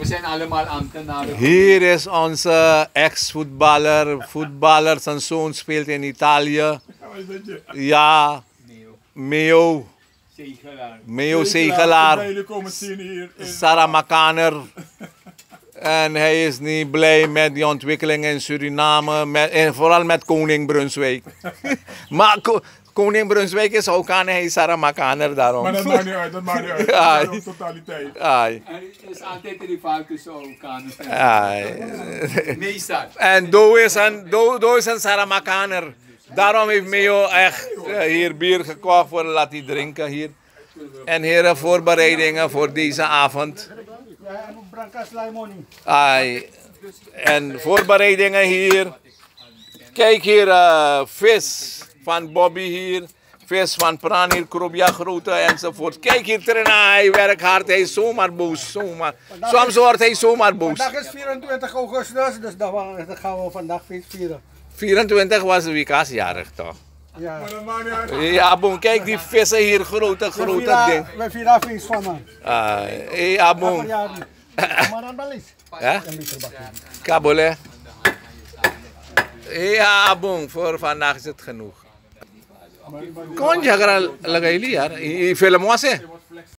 We zijn allemaal ambtenaren. Hier is onze ex-voetballer. Voetballer, zijn zoon speelt in Italië. Ja, Meo. Zegelaar. Meo Segelaar. Jullie En hij is niet blij met die ontwikkeling in Suriname. Met, en vooral met Koning Brunswijk. maar Ko- Koning Brunswijk is ook aan hij is Sarah Makaner daarom. Maar dat maakt niet uit, dat maakt niet uit. Totaliteit. Ai, Er is altijd een tussen ai. Meestal. En Do is een, Do, Do is een Sarah Makaner. Daarom heeft Meo echt eh, hier bier gekocht voor laat hij drinken hier. En heren, voorbereidingen voor deze avond. Ai. En voorbereidingen hier. Kijk hier, eh, vis van Bobby hier. Vis van Pran hier, Krobja grote enzovoort. Kijk hier, Trina, hij werkt hard, hij is zomaar boos. Zomaar. Soms wordt hij zomaar boos. Vandaag is 24 augustus, dus dan gaan we vandaag feest vieren. 24 was Wika's jarig toch? Ja. Dat. Ja, boom, kijk die vissen hier, grote, grote ding. we vieren feest van man. Ah, boom. jaar niet. Maar dan wel eens. Ja, Een liter bakje. kabole. Ja, boom, voor vandaag is het genoeg. Kon je lagay liar? I-film mo kasi.